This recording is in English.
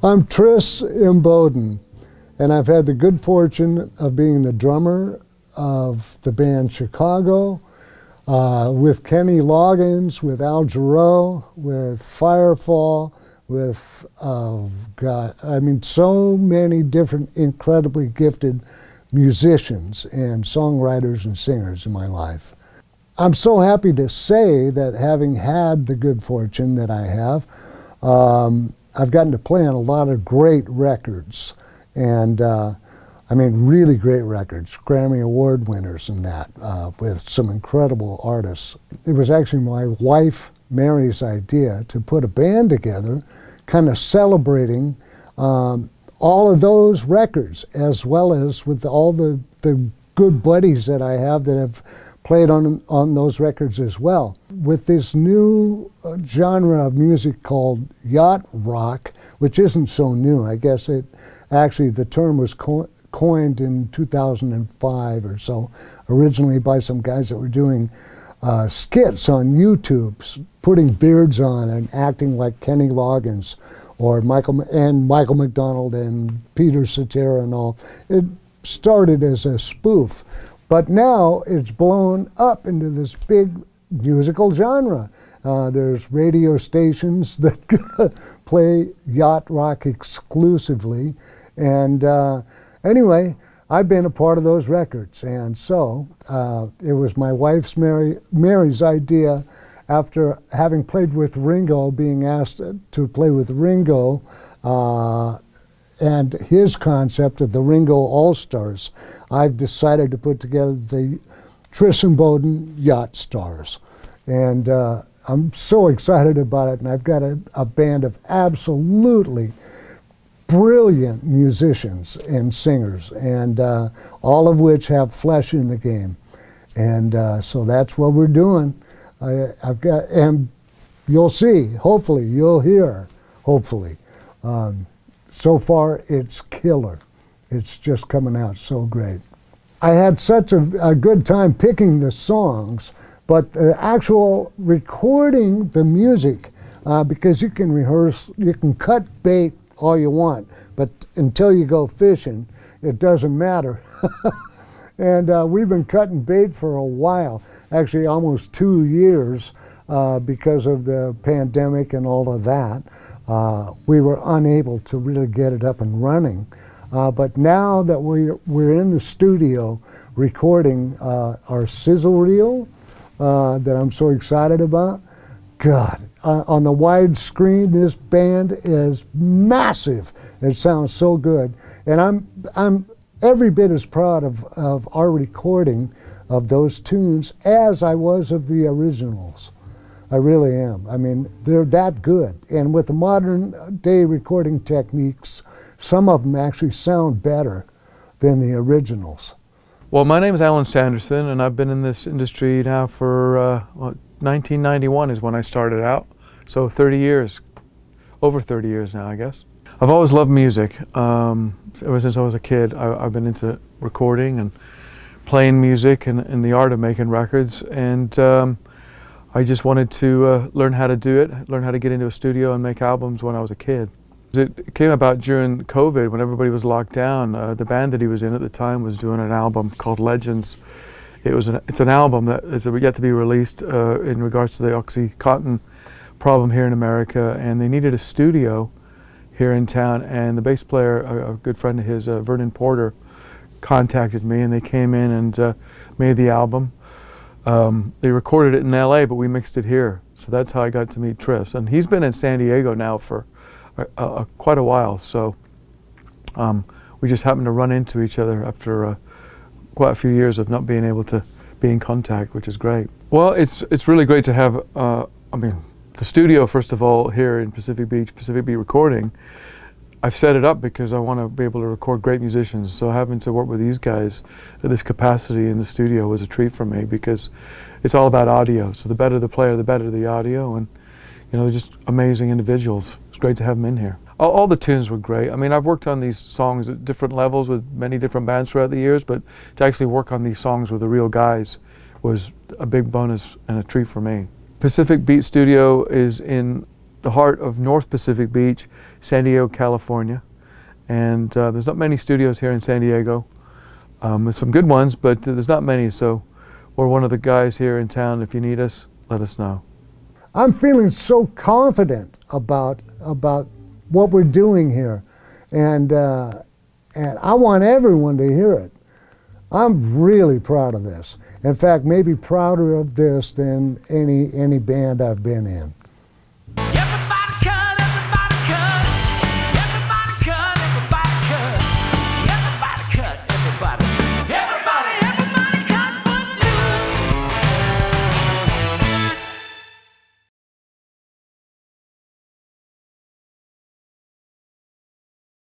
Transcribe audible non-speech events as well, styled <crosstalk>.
I'm Tris Imboden, and I've had the good fortune of being the drummer of the band Chicago, uh, with Kenny Loggins, with Al Jarreau, with Firefall, with, uh, God, I mean, so many different incredibly gifted musicians and songwriters and singers in my life. I'm so happy to say that having had the good fortune that I have, um, I've gotten to play on a lot of great records. And uh, I mean, really great records, Grammy Award winners and that, uh, with some incredible artists. It was actually my wife, Mary's idea to put a band together, kind of celebrating um, all of those records, as well as with all the, the good buddies that I have that have played on, on those records as well. With this new uh, genre of music called yacht rock, which isn't so new, I guess it actually the term was co coined in 2005 or so, originally by some guys that were doing uh, skits on YouTube, putting beards on and acting like Kenny Loggins or Michael and Michael McDonald and Peter Cetera and all. It started as a spoof but now it's blown up into this big musical genre. Uh, there's radio stations <laughs> that <laughs> play yacht rock exclusively. And uh, anyway, I've been a part of those records. And so uh, it was my wife's Mary, Mary's idea after having played with Ringo, being asked to play with Ringo uh, and his concept of the Ringo All Stars, I've decided to put together the Tris Imboden Yacht Stars. And uh, I'm so excited about it, and I've got a, a band of absolutely brilliant musicians and singers, and uh, all of which have flesh in the game. And uh, so that's what we're doing. I, have got, and you'll see, hopefully, you'll hear, hopefully. Um, so far, it's killer. It's just coming out so great. I had such a, a good time picking the songs, but the actual recording the music, uh, because you can rehearse, you can cut bait all you want, but until you go fishing, it doesn't matter. <laughs> and uh, we've been cutting bait for a while, actually almost two years, uh, because of the pandemic and all of that uh, we were unable to really get it up and running. Uh, but now that we're, we're in the studio recording uh, our sizzle reel uh, that I'm so excited about, God, uh, on the wide screen, this band is massive. It sounds so good. And I'm, I'm every bit as proud of, of our recording of those tunes as I was of the originals. I really am. I mean, they're that good. And with the modern day recording techniques, some of them actually sound better than the originals. Well, my name is Alan Sanderson, and I've been in this industry now for uh, well, 1991 is when I started out. So 30 years, over 30 years now, I guess. I've always loved music. Um, ever since I was a kid, I, have been into recording and playing music and, and, the art of making records. And um, I just wanted to uh, learn how to do it, learn how to get into a studio and make albums when I was a kid. It came about during COVID when everybody was locked down. Uh, the band that he was in at the time was doing an album called Legends. It was an, it's an album that is yet to be released uh, in regards to the OxyContin problem here in America, and they needed a studio here in town. And the bass player, a, a good friend of his, uh, Vernon Porter, contacted me, and they came in and uh, made the album. Um, they recorded it in LA, but we mixed it here. So that's how I got to meet Tris. And he's been in San Diego now for quite a while. So um, we just happened to run into each other after uh, quite a few years of not being able to be in contact, which is great. Well, it's, it's really great to have, uh, I mean, the studio, first of all, here in Pacific Beach, Pacific Beach Recording, I've set it up because I want to be able to record great musicians. So having to work with these guys at this capacity in the studio was a treat for me because it's all about audio. So the better the player, the better the audio, and you know, they're just amazing individuals. It's great to have them in here. All, all, the tunes were great. I mean, I've worked on these songs at different levels with many different bands throughout the years, but to actually work on these songs with the real guys was a big bonus and a treat for me. Pacific Beach Studio is in the heart of North Pacific Beach, San Diego, California. And uh, there's not many studios here in San Diego. Um, there's some good ones, but there's not many. So we're one of the guys here in town. If you need us, let us know. I'm feeling so confident about about what we're doing here, and uh, and I want everyone to hear it. I'm really proud of this. In fact, maybe prouder of this than any any band I've been in.